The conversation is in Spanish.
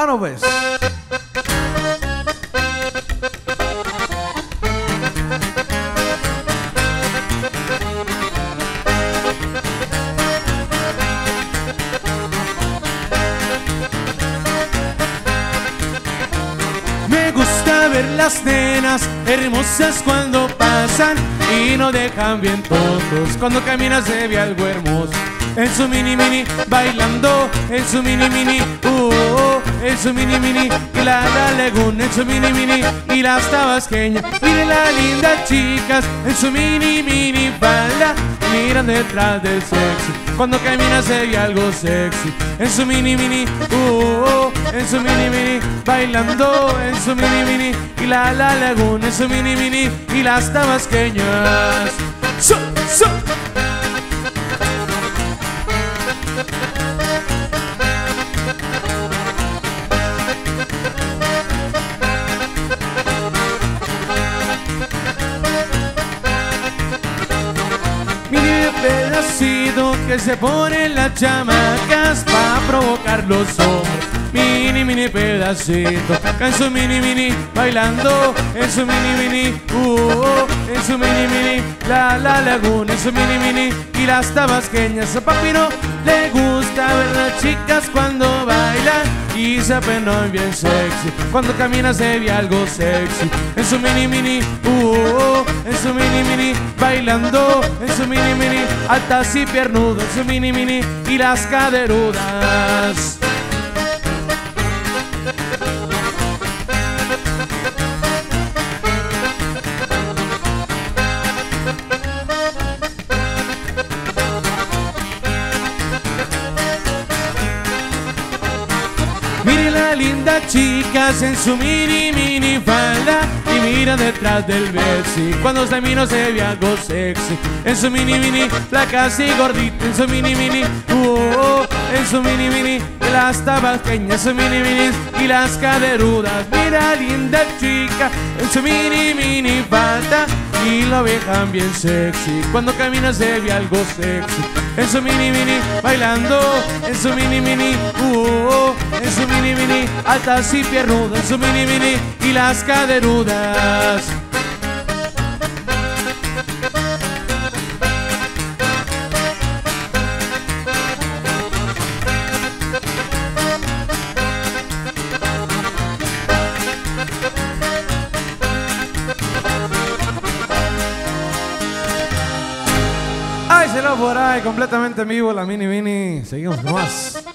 Me gusta ver las nenas hermosas cuando pasan y no dejan bien todos. Cuando caminas se ve algo hermoso. En su mini mini bailando, en su mini mini, uh, uh, en su mini mini y la la leguna, en su mini mini y las tabasqueñas. Miren las lindas chicas en su mini mini falda, miran detrás del sexy. Cuando camina se ve algo sexy. En su mini mini, uh, uh, en su mini mini bailando, en su mini mini y la la laguna, en su mini mini y las tabasqueñas. ¡So, so! Que se ponen las chamacas para provocar los hombres. Mini, mini pedacito, en su mini, mini, bailando, en su mini, mini, uh, uh, en su mini, la, la laguna, en su mini, mini, y las tabasqueñas. A Papino le gusta ver las chicas cuando bailan y se apenan bien sexy. Cuando camina se ve algo sexy. En su mini, mini, uh, uh, en su mini, mini, bailando, en su mini, mini, altas y piernudas, en su mini, mini, y las caderudas. La linda chicas en su mini mini falda y mira detrás del Betsy. Cuando está mino se ve algo sexy. En su mini mini placas y gordita. En su mini mini uh, uh, en su mini mini las tabasqueñas. Su mini mini y las caderudas. Mira linda chica. En su mini mini falda. Y la dejan bien sexy. Cuando camina se ve algo sexy. En su mini mini bailando. En su mini mini uh, en su mini mini altas y piernudas su mini mini y las caderudas Ay, se lo por ahí, completamente en vivo la mini mini. Seguimos más.